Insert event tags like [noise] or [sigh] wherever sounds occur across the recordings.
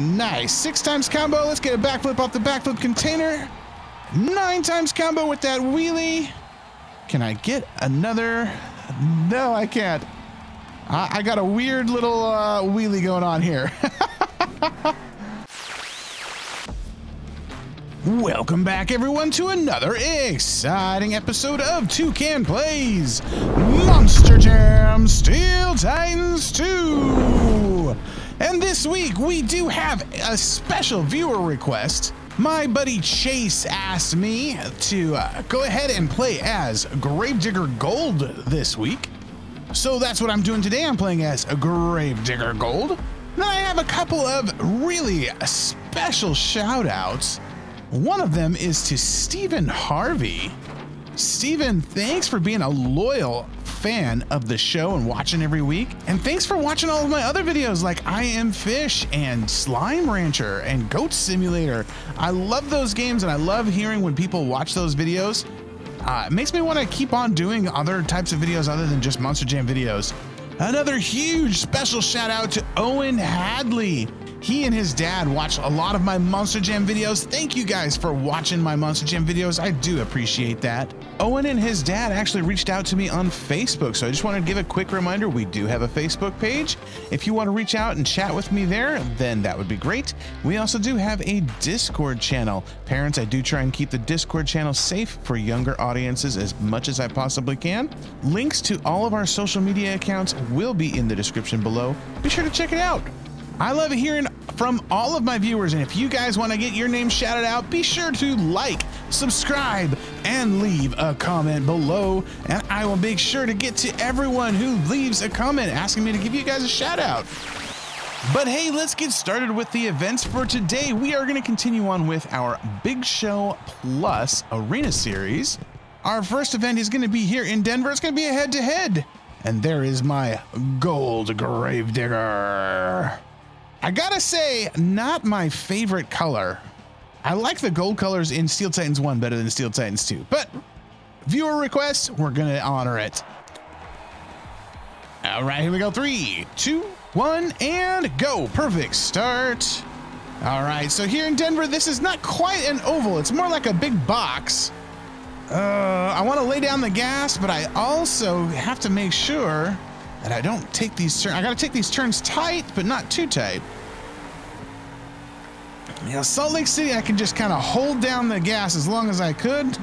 Nice. Six times combo. Let's get a backflip off the backflip container. Nine times combo with that wheelie. Can I get another? No, I can't. I, I got a weird little uh, wheelie going on here. [laughs] Welcome back, everyone, to another exciting episode of Toucan Plays Monster Jam Steel Titans 2. And this week, we do have a special viewer request. My buddy Chase asked me to uh, go ahead and play as Gravedigger Gold this week. So that's what I'm doing today. I'm playing as Gravedigger Gold. Then I have a couple of really special shout outs. One of them is to Stephen Harvey. Stephen, thanks for being a loyal fan of the show and watching every week. And thanks for watching all of my other videos like I Am Fish and Slime Rancher and Goat Simulator. I love those games and I love hearing when people watch those videos. Uh, it makes me want to keep on doing other types of videos other than just Monster Jam videos. Another huge special shout out to Owen Hadley. He and his dad watch a lot of my Monster Jam videos. Thank you guys for watching my Monster Jam videos. I do appreciate that. Owen and his dad actually reached out to me on Facebook, so I just wanted to give a quick reminder we do have a Facebook page. If you want to reach out and chat with me there, then that would be great. We also do have a Discord channel. Parents, I do try and keep the Discord channel safe for younger audiences as much as I possibly can. Links to all of our social media accounts will be in the description below. Be sure to check it out. I love hearing from all of my viewers, and if you guys want to get your name shouted out, be sure to like, subscribe, and leave a comment below, and I will make sure to get to everyone who leaves a comment asking me to give you guys a shout out. But hey, let's get started with the events for today. We are going to continue on with our Big Show Plus Arena Series. Our first event is going to be here in Denver. It's going to be a head to head. And there is my gold gravedigger. I gotta say, not my favorite color. I like the gold colors in Steel Titans 1 better than Steel Titans 2, but viewer request, we're gonna honor it. All right, here we go. Three, two, one, and go. Perfect start. All right, so here in Denver, this is not quite an oval. It's more like a big box. Uh, I want to lay down the gas, but I also have to make sure that I don't take these turns. I got to take these turns tight, but not too tight. Yeah, Salt Lake City, I can just kind of hold down the gas as long as I could.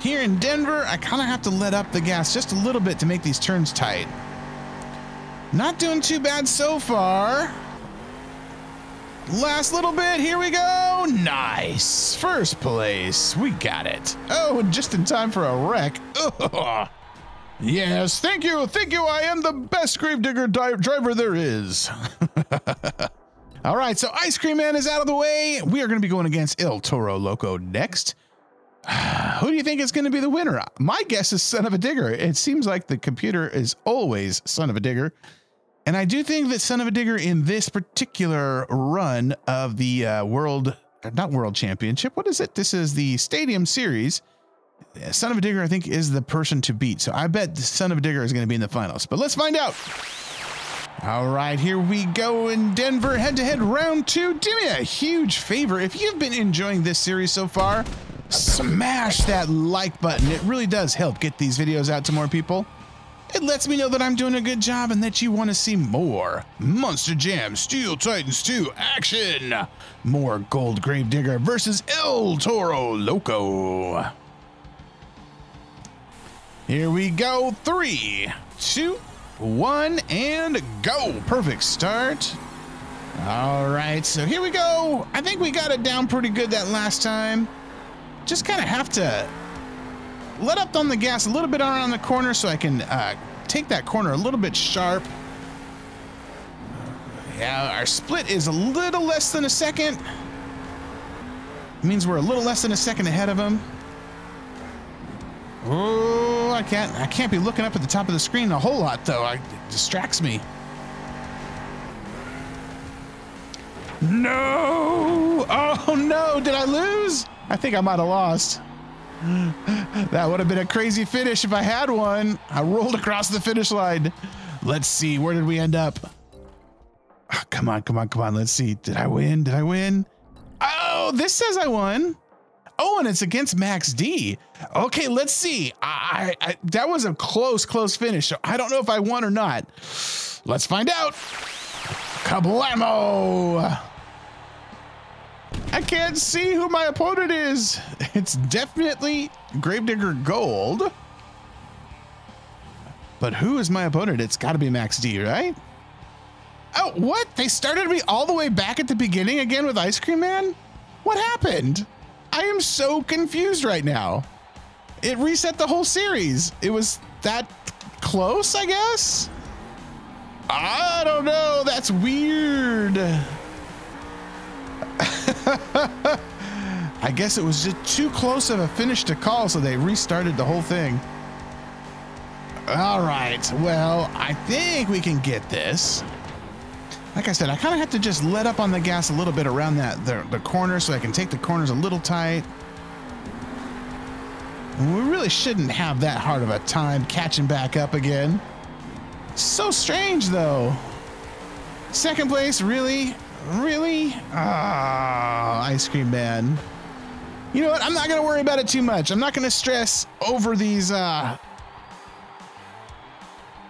Here in Denver, I kind of have to let up the gas just a little bit to make these turns tight. Not doing too bad so far. Last little bit, here we go. Nice. First place. We got it. Oh, just in time for a wreck. [laughs] Ugh. Yes, thank you, thank you. I am the best gravedigger di- driver there is. [laughs] All right, so Ice Cream Man is out of the way. We are going to be going against El Toro Loco next. [sighs] Who do you think is going to be the winner? My guess is Son of a Digger. It seems like the computer is always Son of a Digger. And I do think that Son of a Digger in this particular run of the uh, World, not World Championship, what is it? This is the Stadium Series. Son of a Digger, I think, is the person to beat. So I bet the Son of a Digger is going to be in the finals. But let's find out. All right, here we go in Denver, head to head round two. Do me a huge favor. If you've been enjoying this series so far, smash that like button. It really does help get these videos out to more people. It lets me know that I'm doing a good job and that you want to see more Monster Jam Steel Titans 2 action. More Gold Gravedigger versus El Toro Loco. Here we go. Three, two, one, and go. Perfect start. All right, so here we go. I think we got it down pretty good that last time. Just kind of have to let up on the gas a little bit around the corner so I can uh, take that corner a little bit sharp. Yeah, our split is a little less than a second. It means we're a little less than a second ahead of him. Oh, I can't I can't be looking up at the top of the screen a whole lot though. It distracts me. No! Oh no, did I lose? I think I might have lost. [gasps] That would have been a crazy finish if I had one. I rolled across the finish line. Let's see, where did we end up? Oh, come on, come on, come on. Let's see. Did I win? Did I win? Oh, this says I won. Oh, and it's against Max D. Okay, let's see. I, I, that was a close, close finish. So I don't know if I won or not. Let's find out. Kablamo! I can't see who my opponent is. [laughs] It's definitely Gravedigger Gold. But who is my opponent? It's got to be Max D, right? Oh, what? They started me all the way back at the beginning again with Ice Cream Man? What happened? I am so confused right now. It reset the whole series. It was that close, I guess? I don't know. That's weird. [laughs] I guess it was just too close of a finish to call, so they restarted the whole thing. All right. Well, I think we can get this. Like I said, I kind of have to just let up on the gas a little bit around that the, the corner so I can take the corners a little tight. We really shouldn't have that hard of a time catching back up again. So strange, though. Second place, really? Really? Ah, Ice Cream Man. You know what? I'm not going to worry about it too much. I'm not going to stress over these, uh,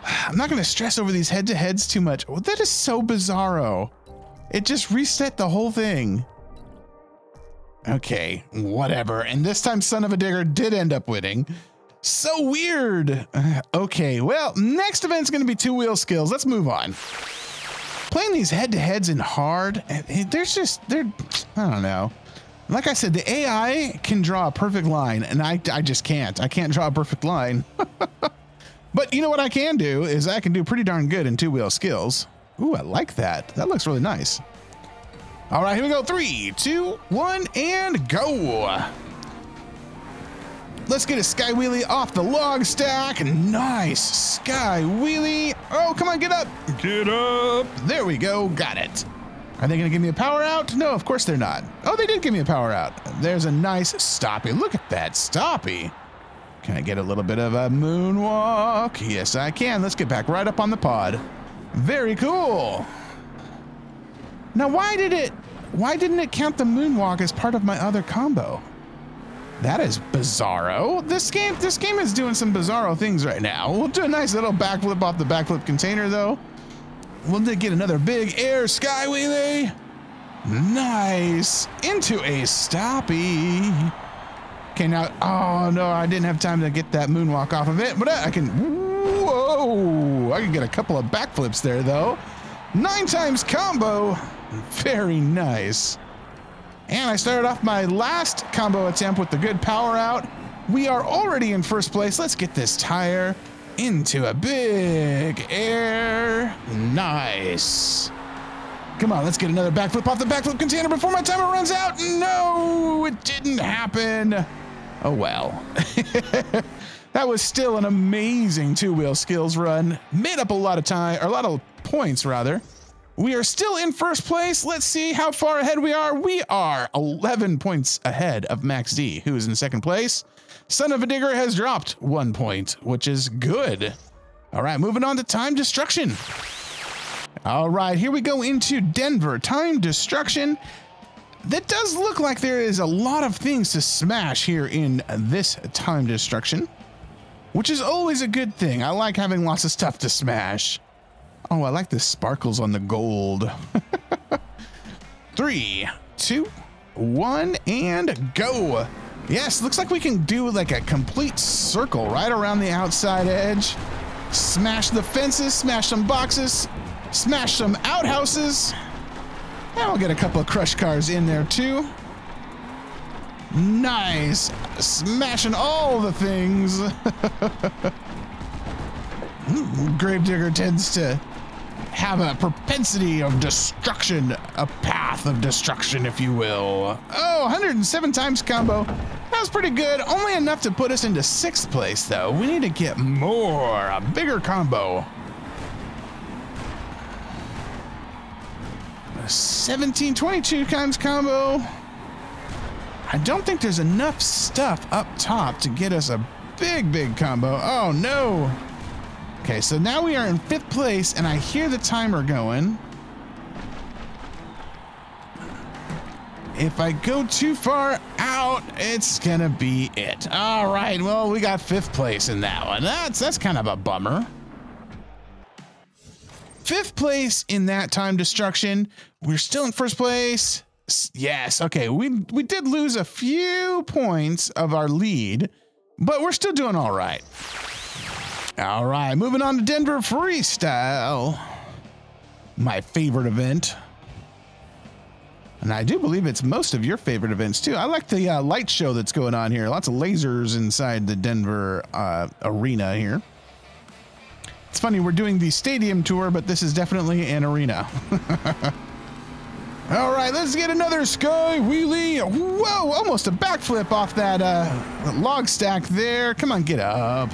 I'm not going to stress over these head to heads too much. That is so bizarro. It just reset the whole thing. Okay, whatever. And this time, Son of a Digger did end up winning. So weird. [sighs] Okay, well, next event's going to be two wheel skills. Let's move on. Playing these head to heads in hard, eh, eh, there's just, they're, I don't know. Like I said, the AI can draw a perfect line, and I, I just can't. I can't draw a perfect line. [laughs] But you know what I can do is I can do pretty darn good in two wheel skills. Ooh, I like that. That looks really nice. All right, here we go. Three, two, one, and go. Let's get a sky wheelie off the log stack. Nice sky wheelie. Oh, come on, get up. Get up. There we go. Got it. Are they going to give me a power out? No, of course they're not. Oh, they did give me a power out. There's a nice stoppy. Look at that stoppy. Can I get a little bit of a moonwalk? Yes, I can. Let's get back right up on the pod. Very cool. Now, why did it, why didn't it count the moonwalk as part of my other combo? That is bizarro. This game, this game is doing some bizarro things right now. We'll do a nice little backflip off the backflip container though. We'll get another big air sky wheelie. Nice. Into a stoppy. Okay, now, oh no, I didn't have time to get that moonwalk off of it, but I can, whoa, I can get a couple of backflips there though. Nine times combo, very nice. And I started off my last combo attempt with the good power out. We are already in first place. Let's get this tire into a big air. Nice. Come on, let's get another backflip off the backflip container before my timer runs out. No, it didn't happen. Oh well. [laughs] that was still an amazing two-wheel skills run. Made up a lot of time, or a lot of points rather. We are still in first place. Let's see how far ahead we are. We are 11 points ahead of Max D, who is in second place. Son of a Digger has dropped one point, which is good. All right, moving on to time destruction. All right, here we go into Denver. Time destruction that does look like there is a lot of things to smash here in this time destruction, which is always a good thing. I like having lots of stuff to smash. Oh, I like the sparkles on the gold. [laughs] Three, two, one, and go. Yes, looks like we can do like a complete circle right around the outside edge. Smash the fences, smash some boxes, smash some outhouses. And we'll get a couple of crush cars in there too. Nice. Smashing all the things. [laughs] Gravedigger tends to have a propensity of destruction, a path of destruction, if you will. Oh, 107 times combo. That was pretty good. Only enough to put us into sixth place, though. We need to get more, a bigger combo. 1722 times combo. I don't think there's enough stuff up top to get us a big, big combo. Oh, no. Okay, so now we are in fifth place, and I hear the timer going. If I go too far out, it's gonna be it. All right, well, we got fifth place in that one. That's that's kind of a bummer. Fifth place in that time destruction. We're still in first place. Yes, okay. We we did lose a few points of our lead, but we're still doing all right. All right, moving on to Denver Freestyle. My favorite event. And I do believe it's most of your favorite events too. I like the uh, light show that's going on here. Lots of lasers inside the Denver uh, arena here. It's funny, we're doing the stadium tour, but this is definitely an arena. [laughs] All right, let's get another sky wheelie. Whoa, almost a backflip off that uh, log stack there. Come on, get up.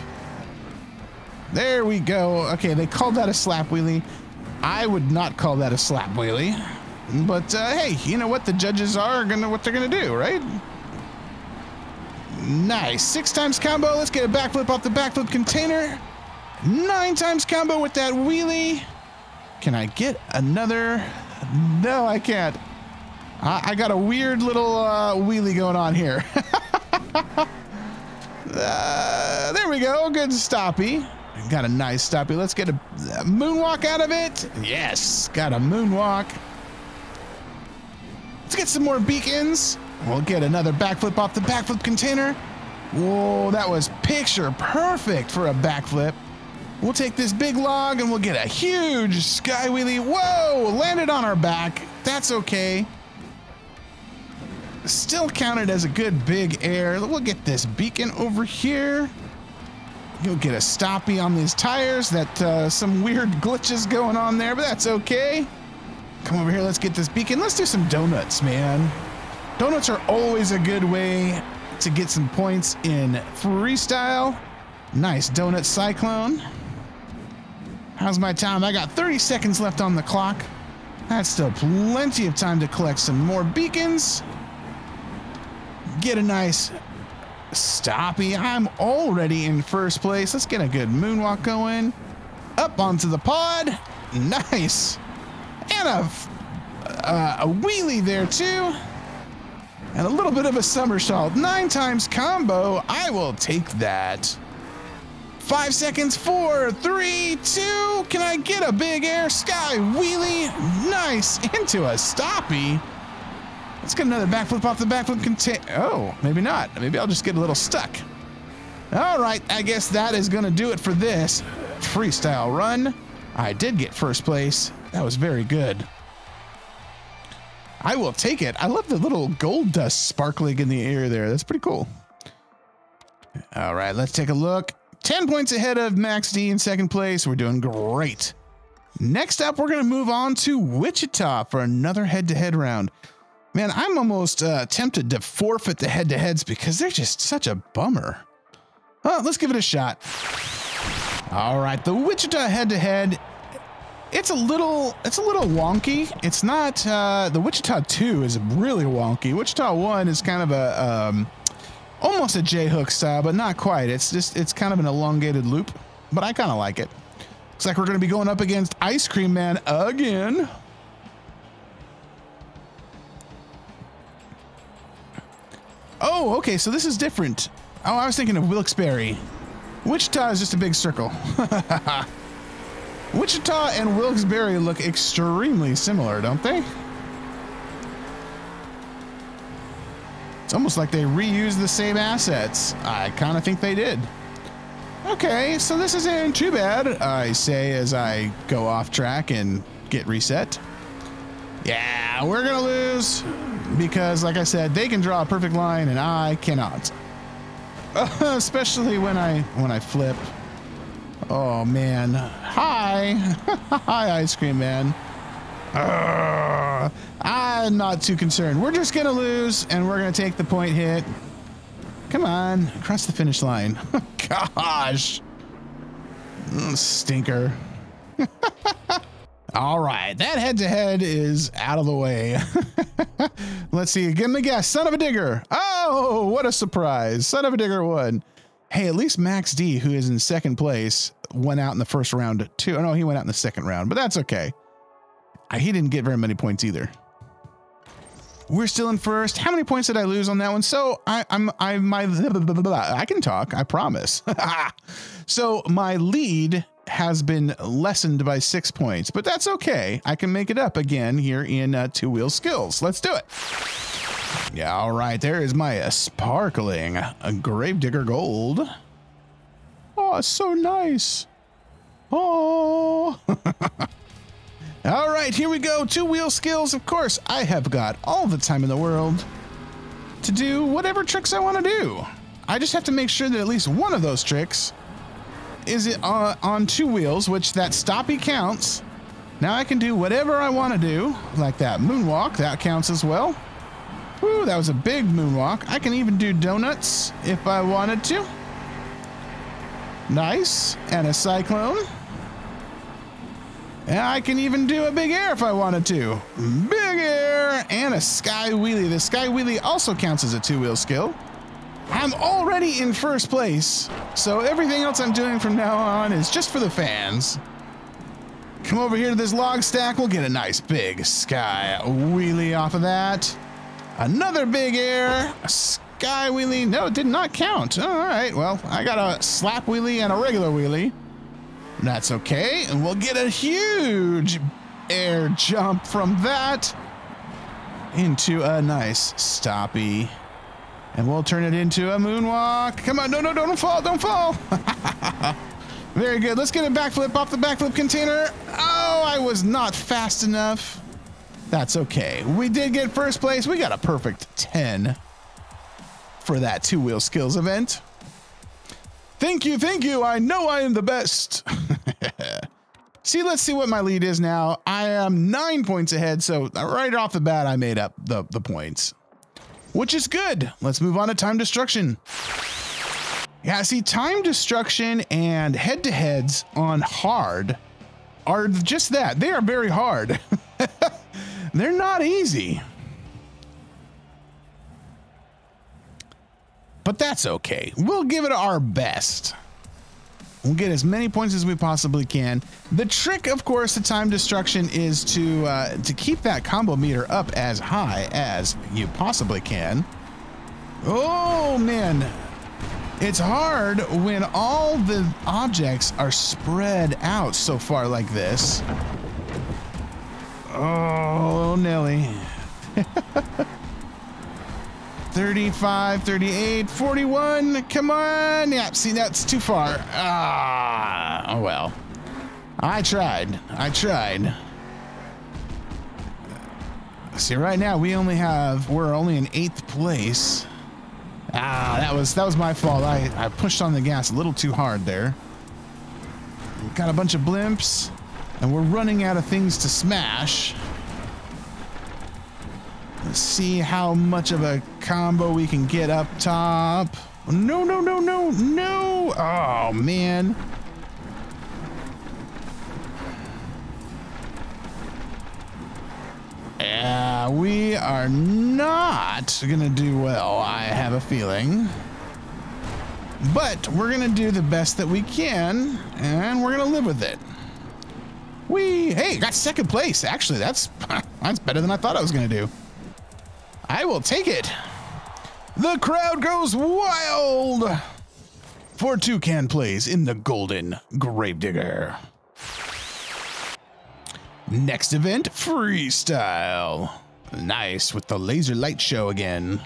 There we go. Okay, they called that a slap wheelie. I would not call that a slap wheelie. But uh, hey, you know what? The judges are gonna what they're gonna do, right? Nice. Six times combo. Let's get a backflip off the backflip container. Nine times combo with that wheelie. Can I get another? No, I can't. I, I got a weird little uh, wheelie going on here. [laughs] uh, there we go. Good stoppy. Got a nice stoppy. Let's get a, a moonwalk out of it. Yes, got a moonwalk. Let's get some more beacons. We'll get another backflip off the backflip container. Whoa, that was picture perfect for a backflip. We'll take this big log and we'll get a huge sky wheelie. Whoa, landed on our back. That's okay. Still counted as a good big air. We'll get this beacon over here. You'll get a stoppy on these tires. That uh, some weird glitches going on there, but that's okay. Come over here, let's get this beacon. Let's do some donuts, man. Donuts are always a good way to get some points in freestyle. Nice donut cyclone. How's my time? I got 30 seconds left on the clock. That's still plenty of time to collect some more beacons. Get a nice stoppy. I'm already in first place. Let's get a good moonwalk going. Up onto the pod. [laughs] Nice and a, uh, a wheelie there too. And a little bit of a somersault. Nine times combo. I will take that. Five seconds, four, three, two. Can I get a big air sky wheelie? Nice. [laughs] Into a stoppy. Let's get another backflip off the backflip contain. Oh, maybe not. Maybe I'll just get a little stuck. All right, I guess that is going to do it for this freestyle run. I did get first place. That was very good. I will take it. I love the little gold dust sparkling in the air there. That's pretty cool. All right, let's take a look. 10 points ahead of Max D in second place. We're doing great. Next up, we're going to move on to Wichita for another head to head round. Man, I'm almost uh, tempted to forfeit the head to heads because they're just such a bummer. Well, let's give it a shot. All right, the Wichita head to head it's a little it's a little wonky. It's not uh, the Wichita 2 is really wonky. Wichita 1 is kind of a um, almost a J-hook style, but not quite. It's just it's kind of an elongated loop, but I kind of like it. Looks like we're going to be going up against Ice Cream Man again. Oh, okay, so this is different. Oh, I was thinking of Wilkes-Barre. Wichita is just a big circle. [laughs] Wichita and Wilkes-Barre look extremely similar, don't they? It's almost like they reused the same assets. I kind of think they did. Okay, so this isn't too bad, I say as I go off track and get reset. Yeah, we're gonna lose because, like I said, they can draw a perfect line and I cannot. [laughs] Especially when I when I flip. Oh man. Hi. [laughs] Hi, Ice Cream Man. Uh, I'm not too concerned. We're just gonna lose and we're gonna take the point hit. Come on, across the finish line. [laughs] Gosh. Mm, stinker. [laughs] All right, that head to head is out of the way. [laughs] Let's see, give me a guess. Son of a digger. Oh, what a surprise. Son of a digger won. Hey, at least Max D, who is in second place, went out in the first round too. Oh, no, he went out in the second round, but that's okay. I, he didn't get very many points either. We're still in first. How many points did I lose on that one? So I, I'm I my I can talk. I promise. [laughs] so my lead has been lessened by six points, but that's okay. I can make it up again here in uh, two wheel skills. Let's do it. Yeah, all right. There is my uh, sparkling uh, Gravedigger Gold. Oh, so nice. Oh. [laughs] all right, here we go. Two wheel skills. Of course, I have got all the time in the world to do whatever tricks I want to do. I just have to make sure that at least one of those tricks is it uh, on two wheels, which that stoppy counts. Now I can do whatever I want to do, like that moonwalk. That counts as well. Woo, that was a big moonwalk. I can even do donuts if I wanted to. Nice. And a cyclone. And I can even do a big air if I wanted to. Big air and a sky wheelie. The sky wheelie also counts as a two-wheel skill. I'm already in first place, so everything else I'm doing from now on is just for the fans. Come over here to this log stack, we'll get a nice big sky wheelie off of that. Another big air, a sky wheelie. No, it did not count. All right, well, I got a slap wheelie and a regular wheelie. That's okay, and we'll get a huge air jump from that into a nice stoppy. And we'll turn it into a moonwalk. Come on, no, no, don't fall, don't fall. [laughs] Very good. Let's get a backflip off the backflip container. Oh, I was not fast enough. That's okay. We did get first place. We got a perfect 10 for that two wheel skills event. Thank you, thank you. I know I am the best. [laughs] see, let's see what my lead is now. I am nine points ahead, so right off the bat, I made up the, the points which is good. Let's move on to time destruction. Yeah, see, time destruction and head to heads on hard are just that. They are very hard. [laughs] They're not easy. But that's okay. We'll give it our best. We'll get as many points as we possibly can. The trick, of course, to time destruction is to uh, to keep that combo meter up as high as you possibly can. Oh man, it's hard when all the objects are spread out so far like this. Oh, Nelly. [laughs] 35, 38, 41. Come on. Yeah, see, that's too far. Ah, oh well. I tried. I tried. See, right now we only have, we're only in eighth place. Ah, that was, that was my fault. I, I pushed on the gas a little too hard there. Got a bunch of blimps and we're running out of things to smash. Let's see how much of a combo we can get up top. No, no, no, no, no. Oh, man. Yeah, we are not going to do well, I have a feeling. But we're going to do the best that we can, and we're going to live with it. We, hey, got second place. Actually, that's [laughs] that's better than I thought I was going to do. I will take it. The crowd goes wild for Toucan plays in the Golden Gravedigger. Next event, freestyle. Nice with the laser light show again.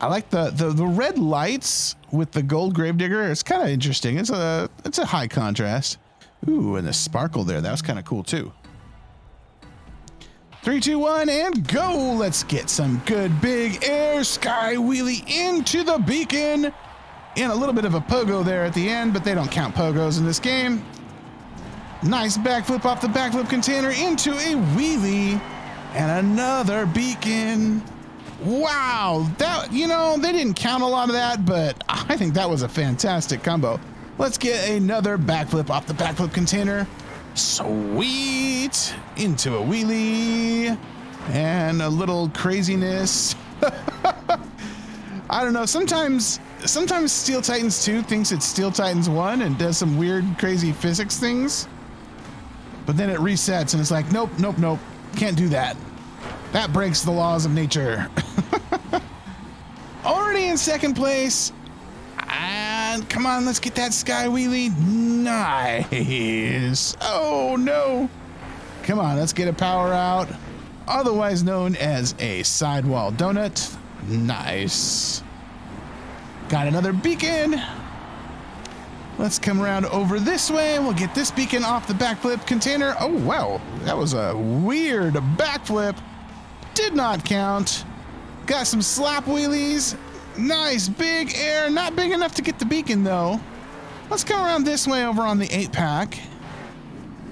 I like the, the the red lights with the gold gravedigger. It's kind of interesting. It's a it's a high contrast. Ooh, and the sparkle there. That was kind of cool too. Three, two, one, and go. Let's get some good big air sky wheelie into the beacon. And a little bit of a pogo there at the end, but they don't count pogos in this game. Nice backflip off the backflip container into a wheelie and another beacon. Wow, that, you know, they didn't count a lot of that, but I think that was a fantastic combo. Let's get another backflip off the backflip container. Sweet. Into a wheelie. And a little craziness. [laughs] I don't know. Sometimes sometimes Steel Titans 2 thinks it's Steel Titans 1 and does some weird, crazy physics things. But then it resets and it's like, nope, nope, nope. Can't do that. That breaks the laws of nature. [laughs] Already in second place. And come on, let's get that sky wheelie. Nice. Oh no. Come on, let's get a power out. Otherwise known as a sidewall donut. Nice. Got another beacon. Let's come around over this way. We'll get this beacon off the backflip container. Oh, wow. That was a weird backflip. Did not count. Got some slap wheelies. Nice big air. Not big enough to get the beacon, though. Let's come around this way over on the 8 pack.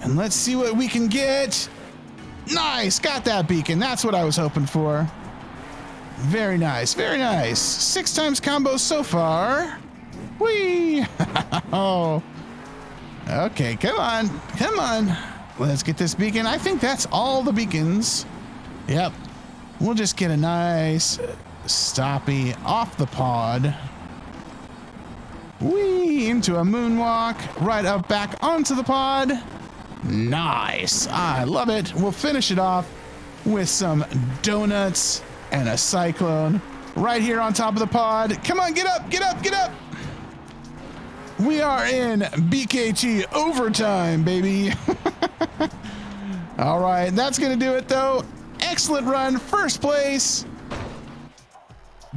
And let's see what we can get. Nice. Got that beacon. That's what I was hoping for. Very nice. Very nice. Six times combo so far. Whee! [laughs] oh. Okay, come on. Come on. Let's get this beacon. I think that's all the beacons. Yep. We'll just get a nice stoppy off the pod. Whee! Into a moonwalk. Right up back onto the pod. Nice. I love it. We'll finish it off with some donuts and a cyclone right here on top of the pod. Come on, get up, get up, get up. We are in BKT overtime, baby. [laughs] All right, that's going to do it, though. Excellent run, first place.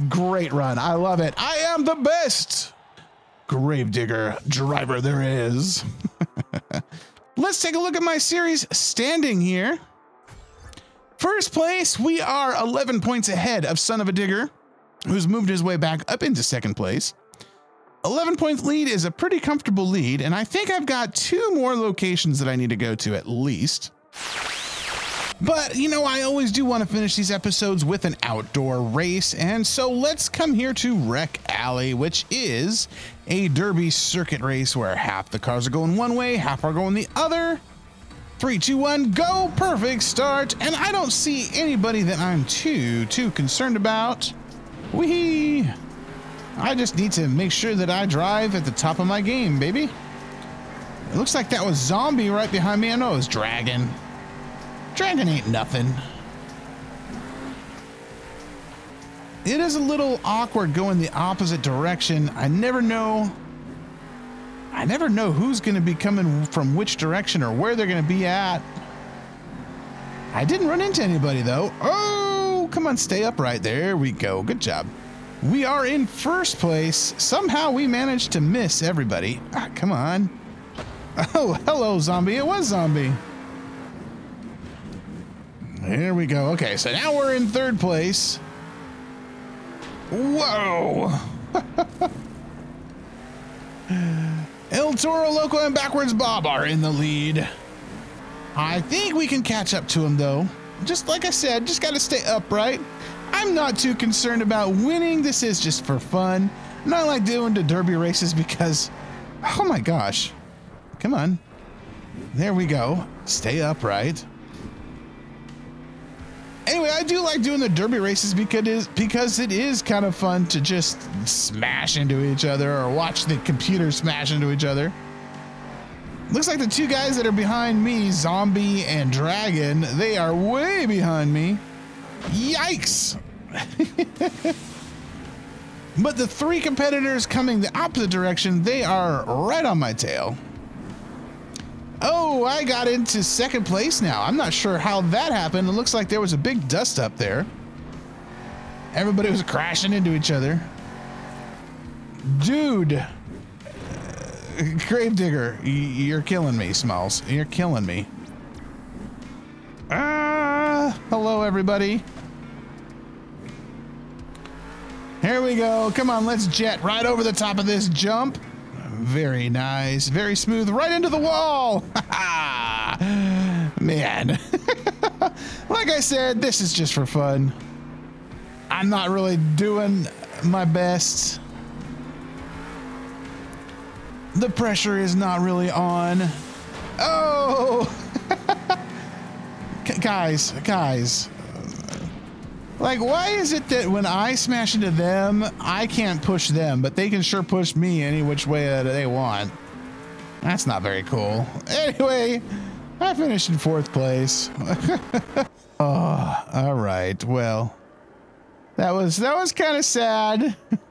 Great run. I love it. I am the best gravedigger driver there is. [laughs] Let's take a look at my series standing here. First place, we are 11 points ahead of Son of a Digger, who's moved his way back up into second place. 11 points lead is a pretty comfortable lead, and I think I've got two more locations that I need to go to at least. But, you know, I always do want to finish these episodes with an outdoor race, and so let's come here to Wreck Alley, which is a derby circuit race where half the cars are going one way, half are going the other. Three, two, one, go! Perfect start. And I don't see anybody that I'm too, too concerned about. Wee! I just need to make sure that I drive at the top of my game, baby. It looks like that was Zombie right behind me. I know it was Dragon. Dragon ain't nothing. It is a little awkward going the opposite direction. I never know I never know who's going to be coming from which direction or where they're going to be at. I didn't run into anybody though. Oh, come on, stay upright. There we go. Good job. We are in first place. Somehow we managed to miss everybody. Ah, come on. [laughs] Oh, hello, zombie. It was zombie. Here we go. Okay, so now we're in third place. Whoa. [laughs] El Toro Loco and Backwards Bob are in the lead. I think we can catch up to him though. Just like I said, just got to stay upright. I'm not too concerned about winning. This is just for fun. Not like doing the derby races because, oh my gosh. Come on. There we go. Stay upright. Anyway, I do like doing the derby races because it is, because it is kind of fun to just smash into each other or watch the computer smash into each other. Looks like the two guys that are behind me, Zombie and Dragon, they are way behind me. Yikes! [laughs] but the three competitors coming the opposite direction, they are right on my tail. Oh, I got into second place now. I'm not sure how that happened. It looks like there was a big dust up there. Everybody was crashing into each other. Dude. Uh, Gravedigger, you're killing me, Smalls. You're killing me. Ah, hello, everybody. Here we go. Come on, let's jet right over the top of this jump. Very nice. Very smooth. Right into the wall. [laughs] Man. [laughs] like I said, this is just for fun. I'm not really doing my best. The pressure is not really on. Oh! [laughs] guys, guys. Like, why is it that when I smash into them, I can't push them, but they can sure push me any which way that they want? That's not very cool. [laughs] Anyway, I finished in fourth place. oh, [laughs] all right. Well, that was that was kind of sad. [laughs]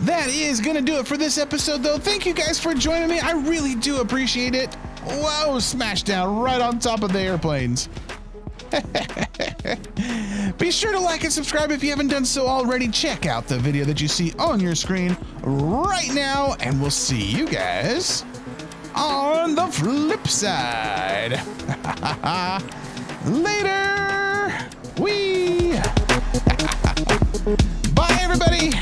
that is gonna do it for this episode, though. Thank you guys for joining me. I really do appreciate it. Whoa, smash down right on top of the airplanes. [laughs] Be sure to like and subscribe if you haven't done so already. Check out the video that you see on your screen right now, and we'll see you guys on the flip side. [laughs] Later. We. [laughs] Bye, everybody.